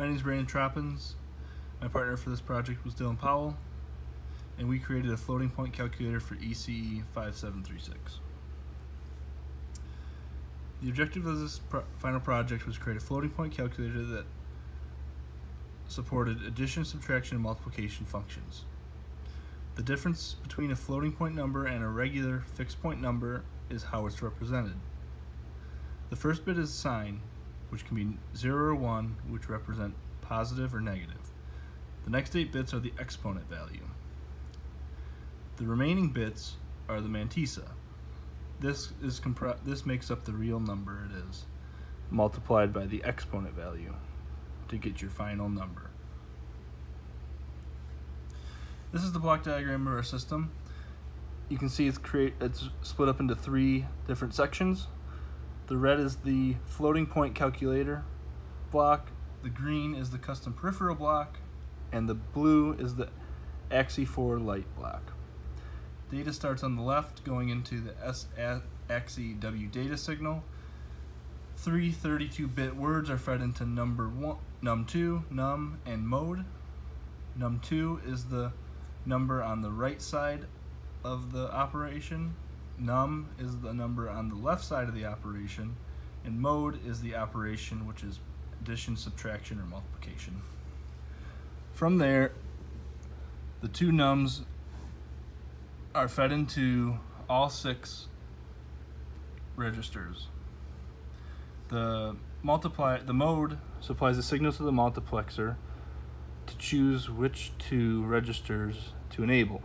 My name is Brandon Troppins. My partner for this project was Dylan Powell, and we created a floating point calculator for ECE 5736. The objective of this pro final project was to create a floating point calculator that supported addition, subtraction, and multiplication functions. The difference between a floating point number and a regular fixed point number is how it's represented. The first bit is sign, which can be 0 or 1, which represent positive or negative. The next 8 bits are the exponent value. The remaining bits are the mantissa. This is this makes up the real number it is, multiplied by the exponent value to get your final number. This is the block diagram of our system. You can see it's create it's split up into three different sections. The red is the floating point calculator block, the green is the custom peripheral block, and the blue is the AXI4 Lite block. Data starts on the left going into the SAXI-W data signal. Three 32-bit words are fed into number one, num2, num, and mode. Num2 is the number on the right side of the operation. Num is the number on the left side of the operation. And mode is the operation which is addition, subtraction, or multiplication. From there, the two nums are fed into all six registers. The multiply the mode supplies a signal to the multiplexer to choose which two registers to enable.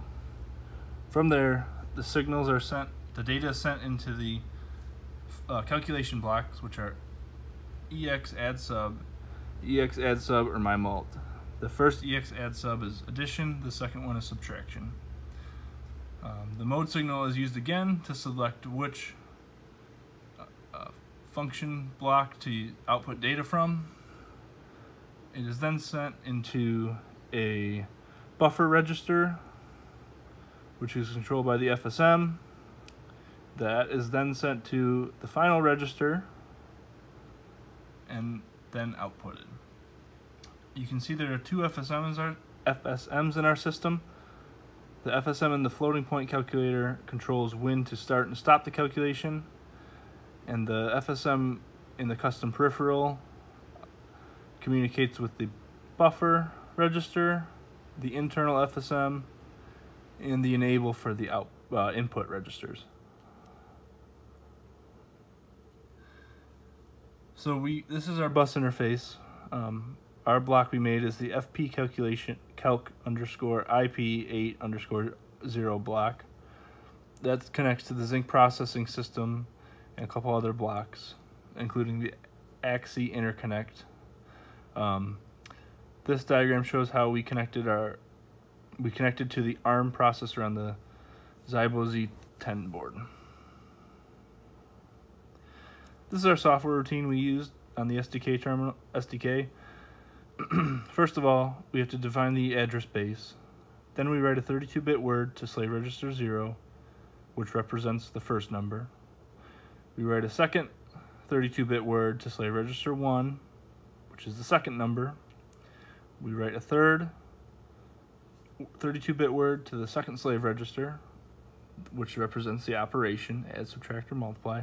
From there, the signals are sent, the data is sent into the uh, calculation blocks, which are EX add sub, EX add sub, or my mult. The first EX add sub is addition, the second one is subtraction. Um, the mode signal is used again to select which uh, uh, function block to output data from. It is then sent into a buffer register, which is controlled by the FSM. That is then sent to the final register and then outputted. You can see there are two FSMs, FSMs in our system. The FSM in the floating point calculator controls when to start and stop the calculation, and the FSM in the custom peripheral communicates with the buffer register, the internal FSM, and the enable for the out, uh, input registers. So we this is our bus interface. Um, our block we made is the FP calculation calc underscore IP8 underscore zero block. That connects to the Zynq processing system and a couple other blocks, including the AXI interconnect um, this diagram shows how we connected our we connected to the ARM processor on the Zybo Z10 board. This is our software routine we used on the SDK terminal SDK. First of all, we have to define the address base. Then we write a 32-bit word to slave register 0, which represents the first number. We write a second 32-bit word to slave register 1, which is the second number. We write a third 32-bit word to the second slave register, which represents the operation, add, subtract, or multiply.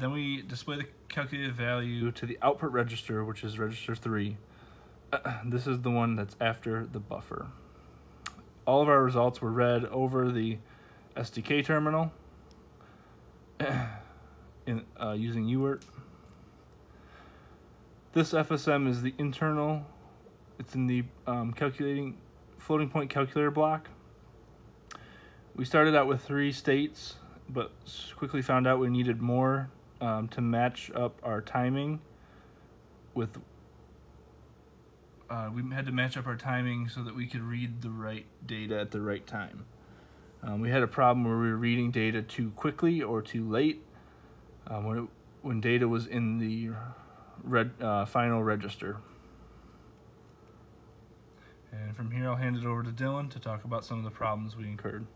Then we display the calculated value to the output register, which is register 3. this is the one that's after the buffer. All of our results were read over the SDK terminal in, uh, using UART. This FSM is the internal, it's in the um, calculating floating point calculator block. We started out with three states, but quickly found out we needed more um, to match up our timing with uh, we had to match up our timing so that we could read the right data at the right time. Um, we had a problem where we were reading data too quickly or too late. Um, when, it, when data was in the red, uh, final register. And from here, I'll hand it over to Dylan to talk about some of the problems we incurred.